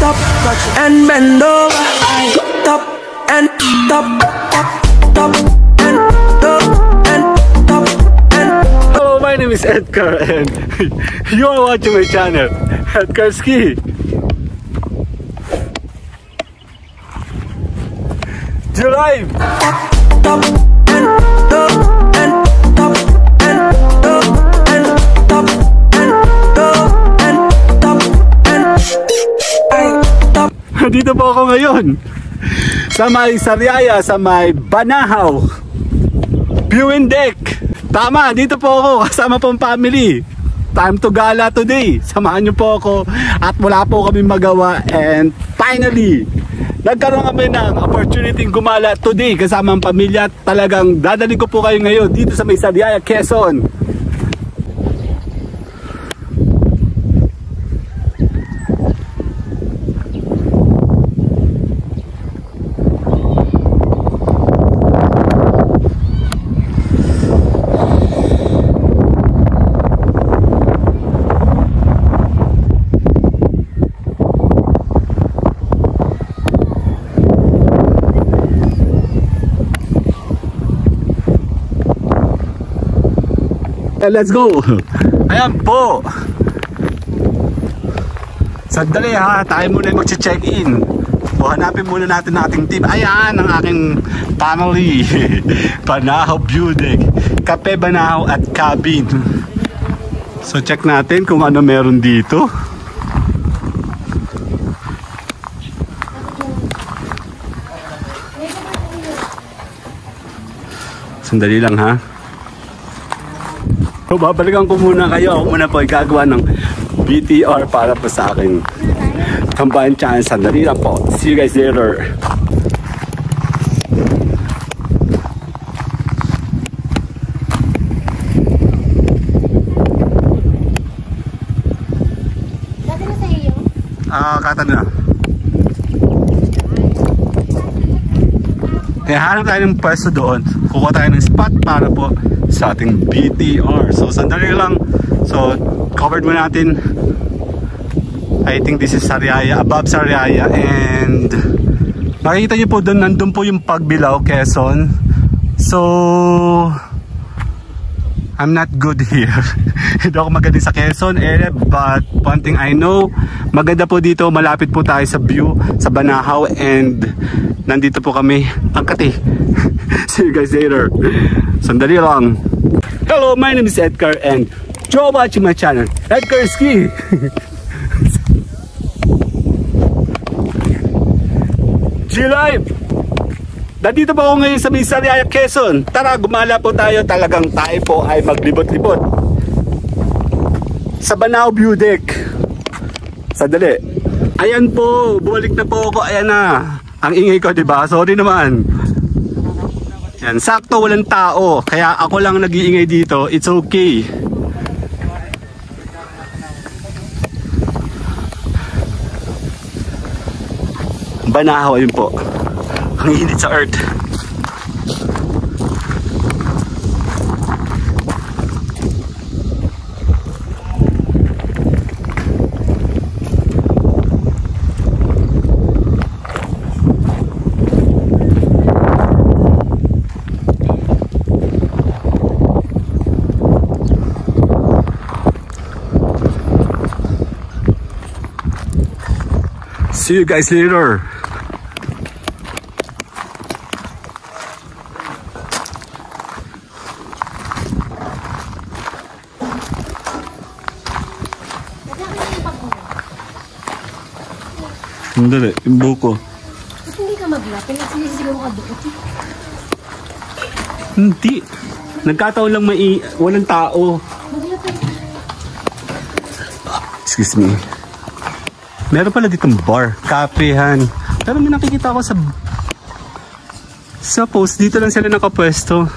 top and bend over. Top and top, top, top and top and top and Hello, my name is Edgar and you are watching my channel, Edgar Ski. July! top top top Dito po ako ngayon. Sa may Sariaya, sa may Banahaw. Viewing deck. Tama, dito po ako. Kasama pong family. Time to gala today. Samahan niyo po ako. At wala po kami magawa. And finally Nagkaroon kami ng opportunity gumala today. Kasama ang pamilya. Talagang dadali ko po kayo ngayon dito sa may Sariaya, Quezon Let's go! Ayan po! Sandali ha, tayo muna mag-check-in. O hanapin muna natin ating team. Ayan ang aking family. Banahaw Deck. Kape Banahaw at Cabin. So check natin kung ano meron dito. Sandali lang ha. So, babalikan ko muna kayo. Ako muna po ay ng BTR para po sa akin. Tambayan channel. Sandali lang po. See you guys later. Ah, kata na. Kaya hanap tayo ng pwesto doon. Kukuha tayo ng spot para po sa ating BTR. So, sandali lang. So, covered mo natin. I think this is Sariaya, above Sariaya. And, makikita niyo po doon, nandun po yung Pagbilao, Quezon. So, I'm not good here. Hindi ako magaling sa Quezon area but one thing I know, maganda po dito, malapit po tayo sa view sa Banahaw and nandito po kami, Angkati. See you guys later. Sandali lang. Hello, my name is Edgar and you're watching my channel, Edgar Ski. G-Live! Nandito po ako ngayon sa Misariaya, Quezon. Tara, gumala po tayo. Talagang tayo po ay maglibot-libot. Sa Banao View Deck. Sandali. Ayan po, bumalik na po ako. Ayan na. Ang ingay ko, di ba? Sorry naman. Yan, sakto walang tao. Kaya ako lang nag-iingay dito. It's okay. Banahaw, ayun po. Ang init sa earth. See you guys later. Sandali, yung buko. Ba't hindi ka maglap? Pinagsinisigaw ka doon. Hindi. Nagkataon lang mai walang tao. Eh. Excuse me. Meron pala ditong bar, kafehan. Pero may nakikita ako sa sa post dito lang sila nakapwesto.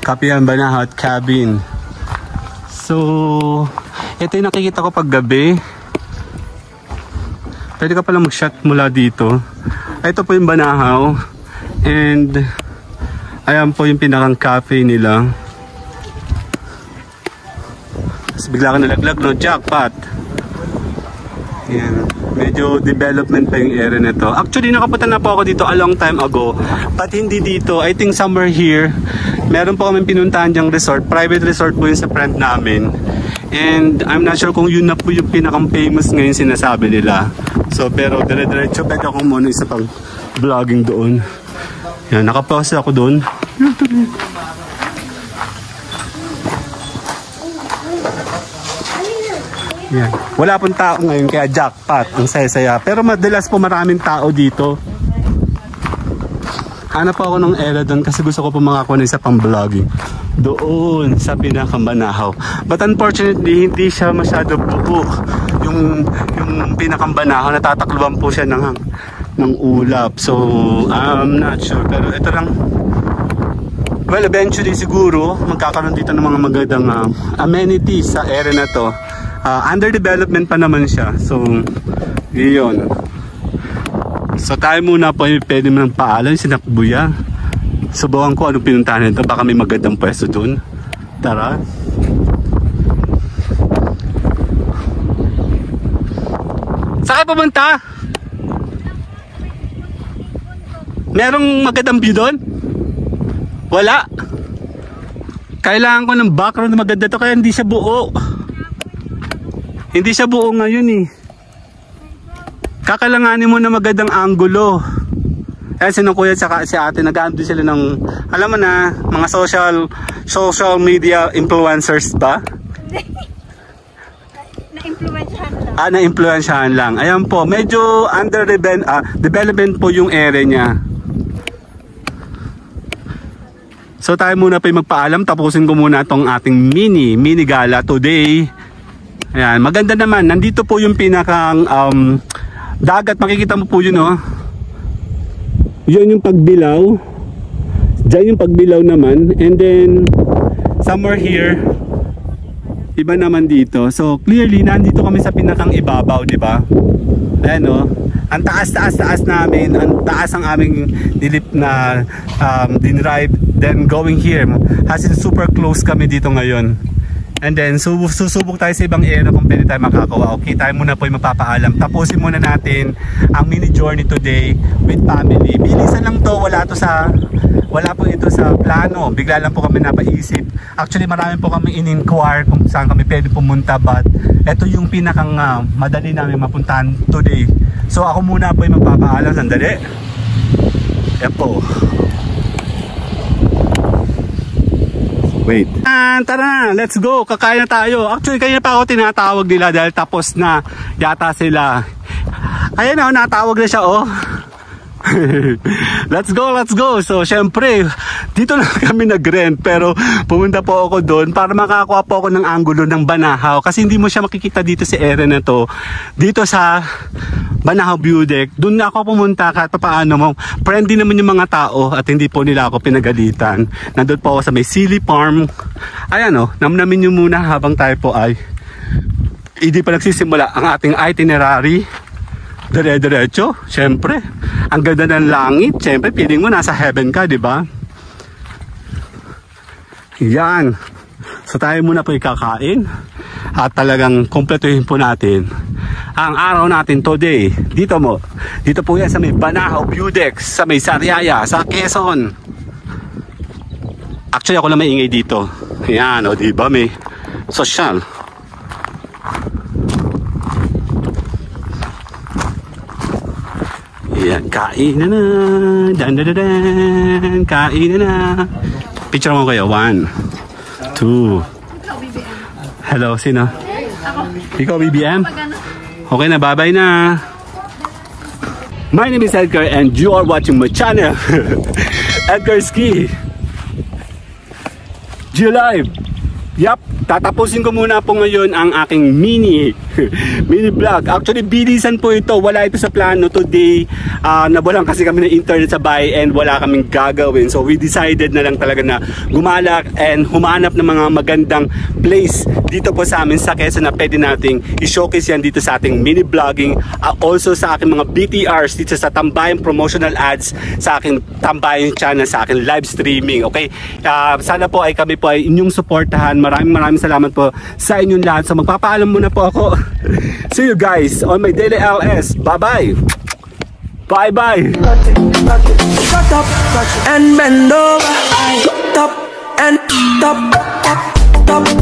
Kapihan Banahat Cabin. So, ito yung nakikita ko pag gabi. Pwede ka pala mag-shot mula dito. Ito po yung Banahaw. And, ayan po yung pinakang cafe nila. Tapos bigla ka nalaglag, no? Jackpot. Yan. Medyo development pa yung area na to. Actually, nakapunta na po ako dito a long time ago. But hindi dito. I think somewhere here, meron po kami pinuntahan diyang resort. Private resort po yun sa friend namin. And I'm not sure kung yun na po yung pinakang famous ngayon sinasabi nila. So, pero dire-diretso pwede ako muna isa pang vlogging doon. Yan, nakapause ako doon. Yan. Wala pong tao ngayon kaya jackpot ang saya-saya. Pero madalas po maraming tao dito. Hanap ako ng area doon kasi gusto ko po makakuha ng isa pang vlogging. Doon sa pinakambanahaw. But unfortunately, hindi siya masyado buo. Yung, yung pinakambanahaw, natatakluban po siya ng, ng ulap. So, I'm not sure. Pero ito lang, Well, eventually siguro magkakaroon dito ng mga magandang uh, amenities sa area na to. Uh, under development pa naman siya. So, yun. So tayo muna po pwede mo ng paalam, sinakbuya. Subukan ko anong pinuntahan nito. Baka may magandang pwesto dun. Tara. Saan pumunta? Merong magandang view doon? Wala. Kailangan ko ng background na maganda to kaya hindi siya buo. Hindi siya buo ngayon eh. Kakalanganin mo na magandang angulo. Eh sino kuya saka si ate nag-aando sila ng alam mo na mga social social media influencers ba? Na-influensyahan lang. Ah, na-influensyahan lang. Ayan po, medyo under ah, development po yung area niya. So tayo muna pa magpaalam. Tapusin ko muna itong ating mini, mini gala today. Ayan, maganda naman. Nandito po yung pinakang um, dagat. Makikita mo po yun, oh. Yun yung pagbilaw. Diyan yung pagbilaw naman. And then, somewhere here, iba naman dito. So, clearly, nandito kami sa pinakang ibabaw, di ba? Ayan, oh. Ang taas-taas-taas namin, ang taas ang aming dilip na um, dinrive. Then going here, as in super close kami dito ngayon. And then, su susubok tayo sa ibang area kung pwede tayo makakawa. Okay, tayo muna po yung magpapaalam. Tapusin muna natin ang mini journey today with family. Bilisan lang to, wala to sa wala po ito sa plano. Bigla lang po kami napaisip. Actually, marami po kami in-inquire kung saan kami pwede pumunta. But, ito yung pinakang uh, madali namin mapuntahan today. So, ako muna po yung magpapaalam. Sandali. Yan. Wait. Ah, tara na, let's go. Kakain na tayo. Actually, kanya pa ako tinatawag nila dahil tapos na yata sila. Ayan na, natawag na siya, oh. let's go, let's go. So, syempre, dito lang kami nag-rent pero pumunta po ako doon para makakuha po ako ng angulo ng Banahaw kasi hindi mo siya makikita dito sa area na to. Dito sa Banahaw View Deck, doon na ako pumunta kahit paano mo. Friendly naman yung mga tao at hindi po nila ako pinagalitan. Nandun po ako sa may Silly Farm. Ayan o, oh, namnamin nyo muna habang tayo po ay hindi pa nagsisimula ang ating itinerary dire-diretso, syempre. Ang ganda ng langit, syempre, feeling mo nasa heaven ka, di ba? Yan. So tayo muna po ikakain at talagang kumpletuhin po natin ang araw natin today. Dito mo, dito po yan sa may Banahaw Deck, sa may Sariaya, sa Quezon. Actually ako lang maingay dito. Yan, o di ba may social. Yan, kain na na. Dan, dan, dan. Kain na na. Picture mo kayo. One, two. Hello, sino? Ikaw, BBM? Okay na, bye-bye na. My name is Edgar and you are watching my channel. Edgar Ski. G Live. Yap, tatapusin ko muna po ngayon ang aking mini mini vlog. Actually, bilisan po ito. Wala ito sa plano today. Uh, nawalan kasi kami ng internet sa bahay and wala kaming gagawin. So, we decided na lang talaga na gumalak and humanap ng mga magandang place dito po sa amin sa Quezon na pwede nating i-showcase yan dito sa ating mini vlogging. Uh, also sa aking mga BTRs dito sa Tambayan promotional ads sa aking Tambayan channel, sa aking live streaming. Okay? Uh, sana po ay kami po ay inyong suportahan. Maraming maraming salamat po sa inyong lahat. So magpapaalam muna po ako. See you guys on my daily LS. Bye-bye. Bye-bye. Shut up and bend over. Top and top, top, top